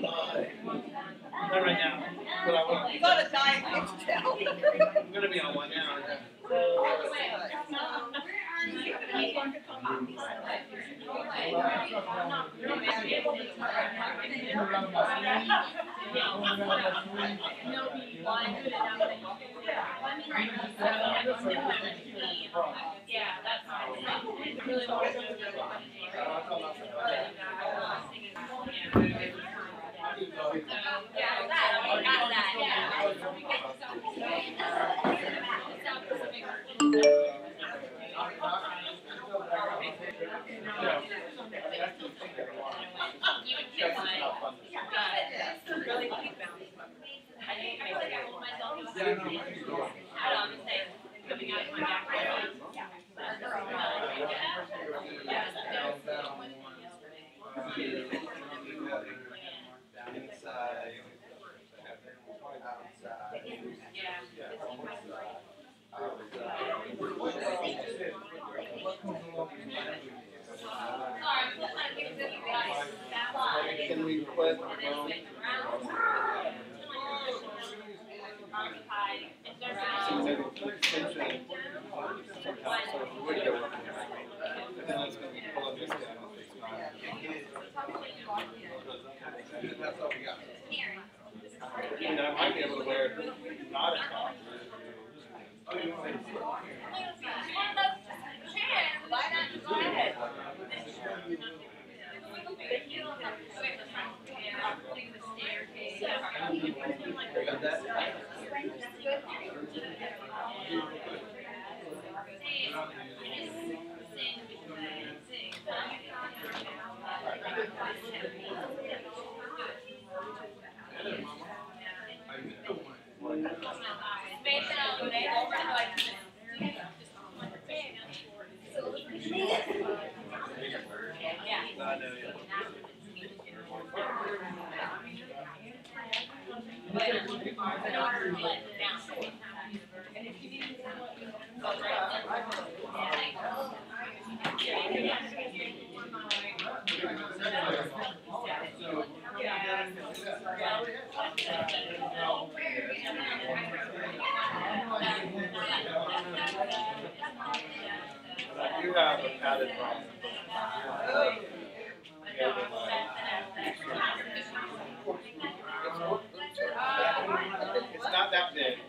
Not right now, but I want. You got a diet cocktail. I'm gonna be on one now. yeah. Yeah. one.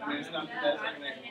And it's not the best thing.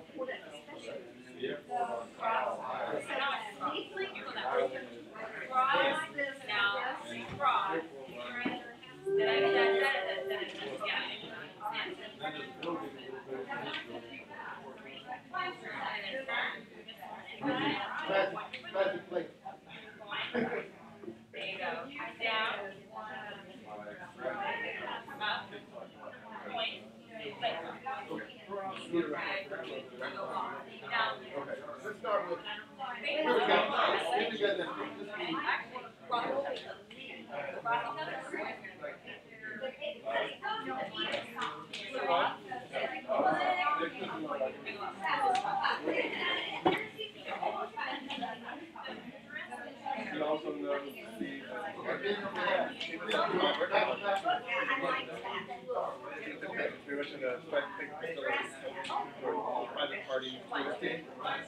much in a private private party.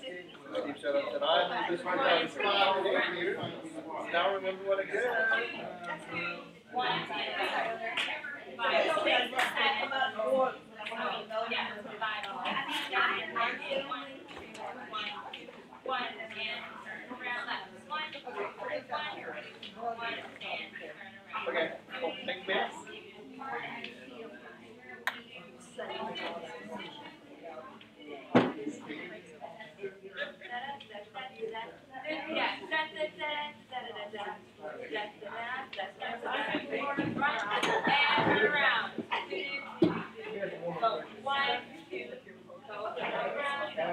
Steve showed up and I just went down and smiled at you. Now remember what I did. One and turn around left. One, one, one, and turn around. Okay, cool. Thanks, man. Yeah. Da, da, da, da, da, da, da. Da, da, da, da, da. Front and turn around. Go one, two, go around, go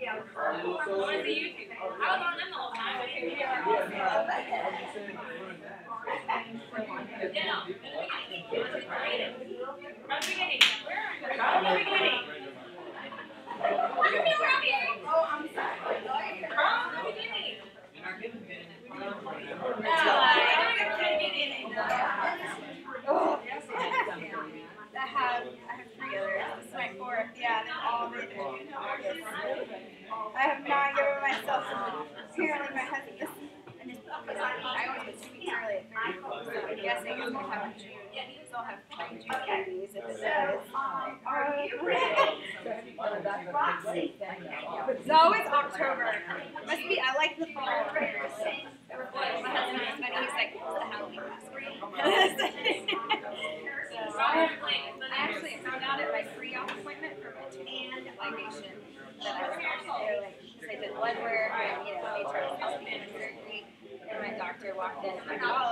Yeah? I was on them the whole time. Oh, I'm sorry. From the beginning. No, I don't get in Oh. I have, I have three others. This is my fourth. Yeah, they're all written in August. I have not given myself. Apparently, my husband. This, and it's because I, I always get two weeks early at three. So Guessing it's gonna have. So I'll have three June babies if it does. It's October. Must be. I like the fall. My husband is funny. He's like, it's the Halloween. So, I actually found out at my pre-op appointment for my and ligation that I was to do. Like, so I did blood work and, you know, I was healthy and surgery. And my doctor walked in and like, oh,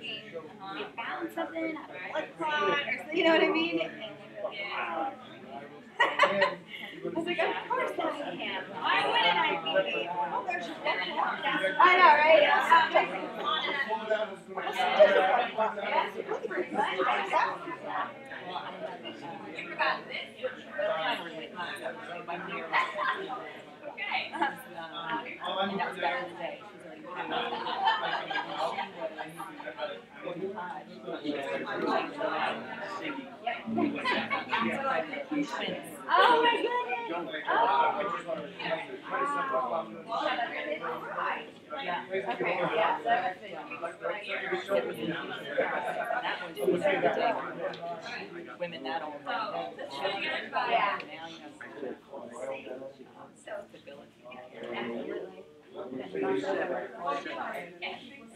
We found something, a blood clot, or you know what I mean? And they were like. I was like, of course I am. Why wouldn't I be? Oh, there's I know, right? Yeah. Okay. And that was better than today. Oh my goodness. Okay, yeah, that was women that old. So, Yeah. You. Absolutely.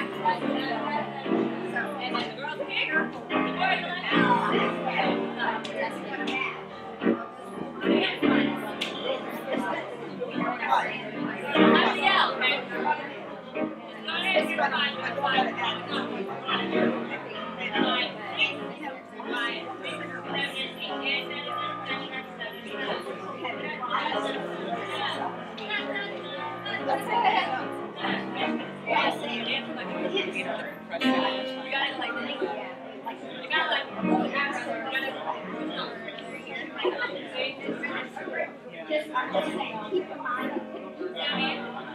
and then the girls kick. just, I'm just saying, keep in mind. Yeah.